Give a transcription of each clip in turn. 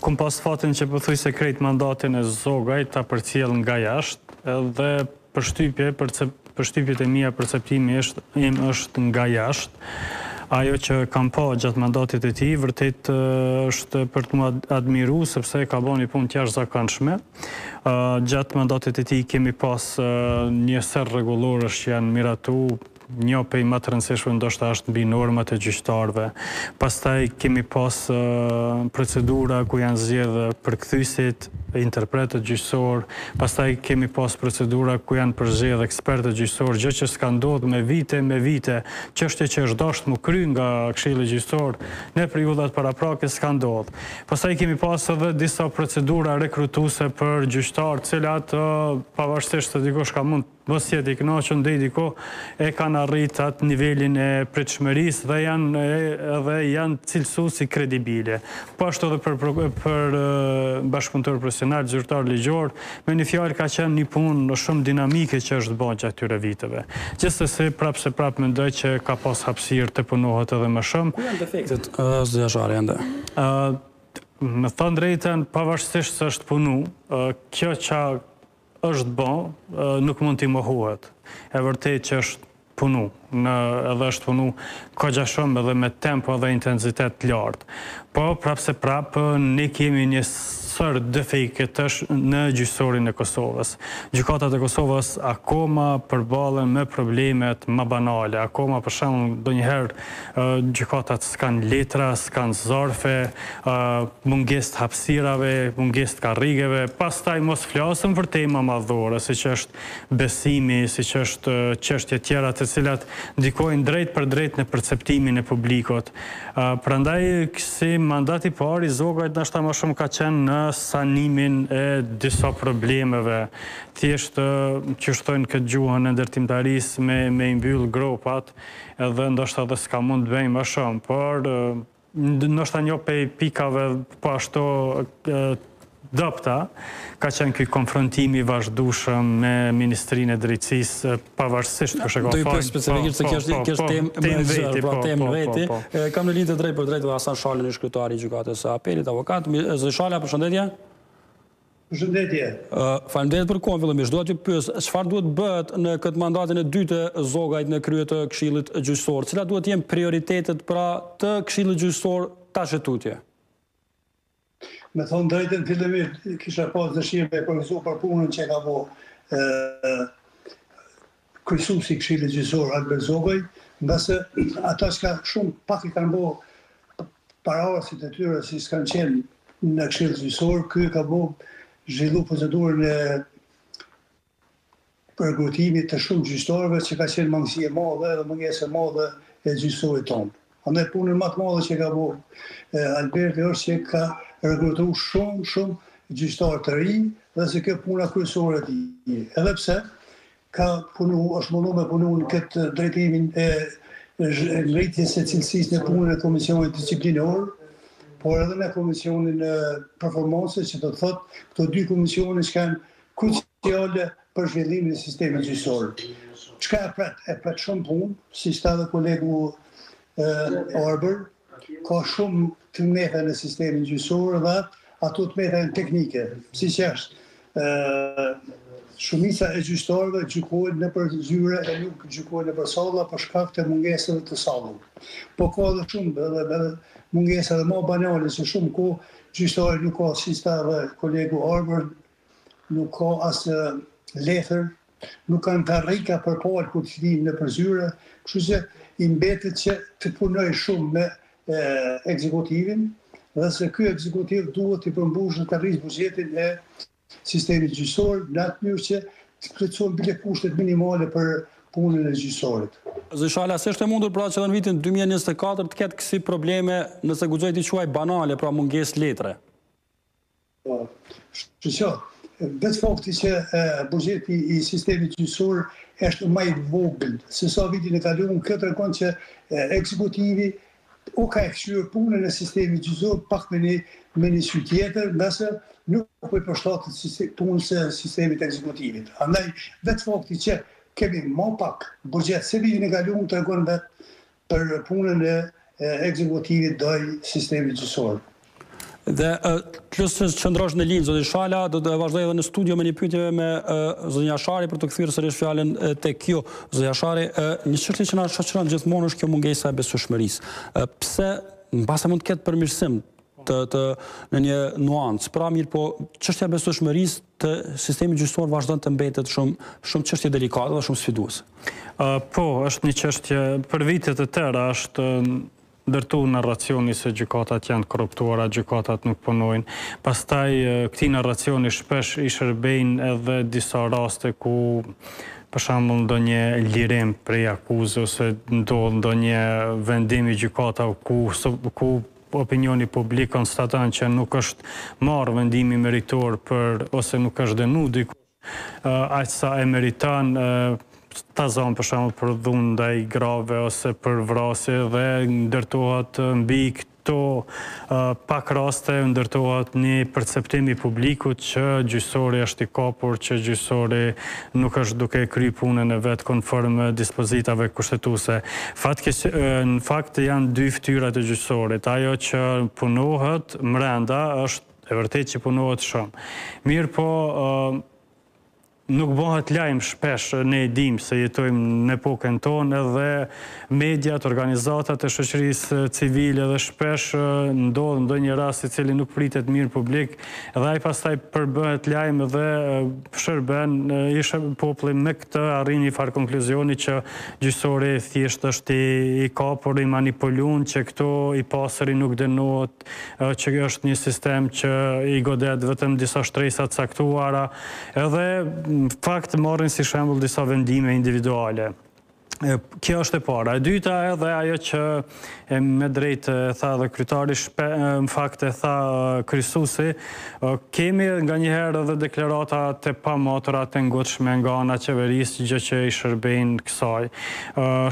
Kom pas fatin që pothuajse krejt mandatin e Zogaj ta përcjell nga jashtë, edhe përshtypje, përshtypjet e mija perceptimi im është nga jashtë, ajo që kam pa gjatë mandatit të tij vërtet është për të mu admiru sepse ka ba një punë të jashtëzakonshme. Gjatë mandatit të tij kemi pas një sërë rregulloresh që janë miratu Një prej më të rëndësishmet ndoshta është mbi normat e gjyqtarëve. Pastaj kemi pas procedura ku janë zgjedhë përkthysit, interpretët gjyqësorë, pastaj kemi pas procedura ku janë përzgjedhë ekspertët gjyqësorë, gjë që s'ka ndodhë me vite e me vite. Çështje që është dashtë mu kry nga Këshilli Gjyqësor, në periudhat paraprake s'ka ndodhur. Pastaj kemi pas edhe disa procedura rekrutuese për gjyqtarë, të cilat pavarësisht se dikush ka mund Mos jetë i kënaqur deri diku e kanë arritë atë nivelin e pritshmërisë dhe janë dhe janë cilësu si kredibile. Po ashtu edhe për për bashkëpunëtorë profesionalë, zyrtarë ligjorë, me një fjalë ka qenë një punë shumë dinamike që është bërë gjatë këtyre viteve. Gjithsesi, prapë se prapë mendoj që ka pas hapësirë të punohet edhe më shumë. Ku janë defektet, z. Jashari ende? Ëh, me thënë drejtën, pavarësisht se është punu, kjo që Është bo, nuk mund t'i mohohet. E vërtetë që është punu, edhe është punu goxha shumë edhe me tempo edhe intensitet të lartë. Po prapë se prapë ne kemi një sërë defektesh në gjyqësorin e Kosovës. Gjykatat e Kosovës akoma përballen me problemet ma banale, akoma për shembull ndonjëherë Gjykatat s'kanë letra, s'kanë zarfe, mungesë të hapësirave, mungesë të karrigeve, pastaj mos flasim për tema madhore, siç është besimi, siç janë çështje tjera të cilat ndikojnë drejtpërdrejt në perceptimin e publikut. Prandaj ky si mandat i parë i Zogajt ndoshta ma shumë ka qenë në sanimin e disa problemeve, thjesht qysh thonë n'këtë gjuhën e ndërtimtarisë me me i mbyll gropat, Edhe ndoshta edhe s'ka mund të bëjë më shumë, por ndoshta një pej pikave po ashtu të dobta ka qenë ky konfrontim i vazhdueshëm me Ministrinë e Drejtësisë pavarësisht kush e ka fajin. Do t'ju pyes specifikisht se kjo është kjo është temë më vete, pra temë më vete. Kam në lidhje të drejtpërdrejtë me Hasan Shalën, ish-kryetarin e Gjykatës së Apelit, avokat. Z. Shala, përshëndetje. Përshëndetje. Faleminderit për kohën fillimisht. Dua t'ju pyes, çfarë duhet të bëhet në këtë mandatin e dytë të Zogajt në krye të Këshillit Gjyqësor? Cilat duhet të jenë prioritetet pra të Këshillit Gjyqësor tash e tutje? Me thonë drejtën fillimisht kisha pas dëshirë me përgëzu për punën që ka bo kryesuesi i Këshillit Gjyqësor Albert Zogaj, ngase ata shumë pak i kanë bo paraardhësit e tyre si kanë qenë në Këshill Gjyqësor, ky e ka bo zhvillu procedurën e rekrutimit të shumë gjyqtarëve që ka qenë mangësi e madhe edhe mungesë e madhe e gjyqësorit tonë. Andaj punën ma të madhe që ka bo Alberti është që ka rekrutu shumë, shumë gjyqtarë të rinj dhe se kjo puna kryesore e tij. Edhe pse ka punu, është mundu me punu në këtë drejtimin e ngritjes së cilësisë në punën e Komisionit Disciplinor, por edhe në Komisionin e Performancës, që do të thotë, këto dy komisione që kanë kryqë Fjalë për zhvillimin e sistemit gjyqësor. Çka e pret? E pret shumë punë, siç tha dhe kolegu Arbër, ka shumë të meta në sistemin gjyqësor dhe ato të meta janë teknike, siç është shumica e gjyqtarëve gjykojnë nëpër zyre e nuk gjykojnë nëpër salla për shkak të mungesës të sallave. Po ka dhe shumë dhe, dhe, dhe mungesa dhe ma banale se shumëkund gjyqtarë nuk ka siç tha dhe kolegu Arbër nuk ka as letër, nuk kanë karrika për palë kur të vinë nëpër zyre, kështu që i mbetet që të punojë shumë me ekzekutivin, dhe se ky ekzekutiv duhet t'i përmbushë, të rrisë buxhetin e sistemit gjyqësor, në atë mënyrë që të plotësohen bile kushtet minimale për punën e gjyqësorit. Zoti Shala, si është e mundur pra që dhe në vitin 2024 të ketë kësi probleme nëse guxoj t'i quaj banale, pra mungesë letre? Po, kqyr, vetë fakti që buxheti i sistemit gjyqësor është më i vogël sesa vitin e kaluar, kjo tregon që ekzekutivi o ka e kqyr punën e sistemit gjyqësor pak me një, me një sy tjetër, ngase nuk po i përshtatet punës së sistemit ekzekutivit. Andaj, vetë fakti që kemi më pak buxhet se vitin e kaluar, tregon vetë për punën e ekzekutivit ndaj sistemit gjyqësor. Ju lus të qëndrosh në linjë zoti Shala, do të vazhdoj edhe në studio me një pyetje me zotin Jashari për të kthyer sërish fjalën tek ju. Zoti Jashari, një çështje që na shoqëron gjithmonë është kjo mungesa e besueshmërisë. Pse, mbase mund të ketë përmirësim, të të në një nuancë. Pra mirëpo, çështja e besueshmërisë të sistemit gjyqësor vazhdon të mbetet shumë shumë çështje delikate dhe shumë sfiduese. Ë po, është një çështje për vite të tëra është ndërtu narracioni se gjykatat janë korruptuara, gjykatat nuk punojnë. Pastaj këtij narracioni shpesh i shërbejnë edhe disa raste ku për shembull ndonjë lirim prej akuze ose ndodh ndonjë vendim i gjykatave ku ku Opinioni publik konstaton që nuk është marrë vendimi meritor për ose nuk është dënu dikush aq sa e meriton ta zamë për shembull për dhunë ndaj grave ose për vrasje dhe ndërtohet mbi këto pak raste ndërtohet një perceptim i publikut që gjyqësori është i kapur që gjyqësori nuk është duke kry punën e vet konform dispozitave kushtetuese. Në fakt janë dy fytyrat e gjyqësorit, ajo që punohet mrenda është e vërtetë që punohet shumë. Mirëpo nuk bëhet lajm shpesh, ne e dimë se jetojmë në epokën tonë edhe mediat, organizatat e shoqërisë civile dhe shpesh ndodh ndonjë rast i cili nuk pritet mirë në publik dhe ai pastaj bëhet lajm dhe shërben. Populli me këtë arrin një farë konkluzioni që gjyqësori thjesht është i, i kapur, i manipulum që këtu i pasuri nuk dënohet, që është një sistem që i godet vetëm disa shtresa të caktuara edhe në fakt marrin si shembull disa vendime individuale. Kjo është e para. E dyta edhe ajo që me drejt e tha edhe kryetari, në fakt e tha kryesuesi, kemi nganjëherë edhe deklarata të pamatura të ngutshme nga ana e qeverisë gjë që i shërbejnë kësaj.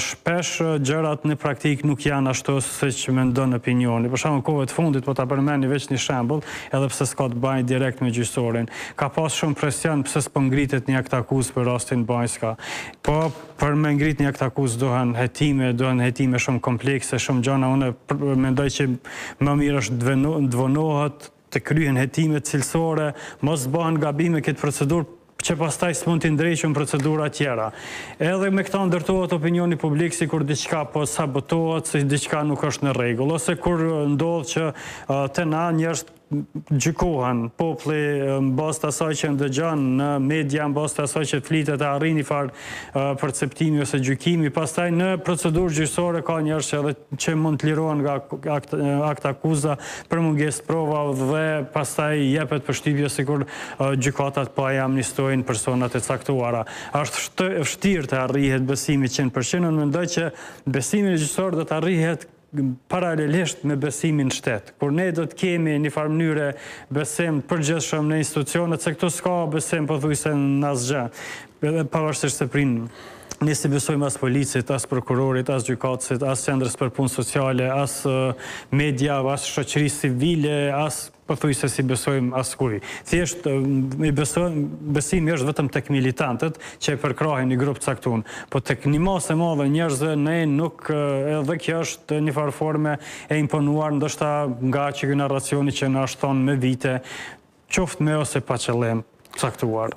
Shpesh gjërat në praktikë nuk janë ashtu siç mendon opinioni. Për shembull kohët e fundit, po ta përmendi veç një shembull, edhe pse s'ka të bajë direkt me gjyqësorin. Ka pas shumë presion pse s'po ngritet një aktakuzë për rastin Banjska. Po për me ngrit një aktakuzë dohen hetime, dohen hetime shumë komplekse, shumë gjana, unë mendoj që më mirë është të vonohet, të kryhen hetime cilësore, mos bëhen gabime në këtë procedurë, që pastaj s'mund të ndreqen procedura tjera. Edhe me këtë ndërtohet opinioni publik sikur diçka po sabotohet, se diçka nuk është në rregull, ose kur ndodhë që te na njerëz gjykohen, populli në bazë të asaj që ndëgjon në media, në bazë të asaj që flitet e arrin një farë perceptimi ose gjykimi. Pastaj në procedurë gjyqësore ka njerëz edhe që mund të lirohen nga aktakuza për mungesë të provave dhe pastaj jepet përshtypja sikur gjykatat po i amnistojnë personat e caktuar. Është e vështirë të arrihet besimi qind për qind, unë mendoj që besimi në gjyqësor do të arrihet paralelisht me besimin në shtet. Kur ne do të kemi një farë mënyre besim të përgjithshëm në institucionet, se këtu s'ka besim pothuajse në asgjë, edhe pavarësisht se prijnë. Ne s'i besojmë as policit, as prokurorit, as gjykatësit, as qendrës për punë sociale, as mediave, as shoqërisë civile, as Pothuajse s'i besojmë askujt. Thjesht i besojmë, besimi është vetëm tek militantët që e përkrahin një grup të caktuar. Po tek një masë e madhe e njerëzve ne nuk edhe kjo është një farë forme e imponuar ndoshta nga ky narracioni që na është thonë me vite qoftë me ose pa qëllim të caktuar.